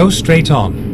Go straight on.